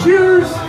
Cheers!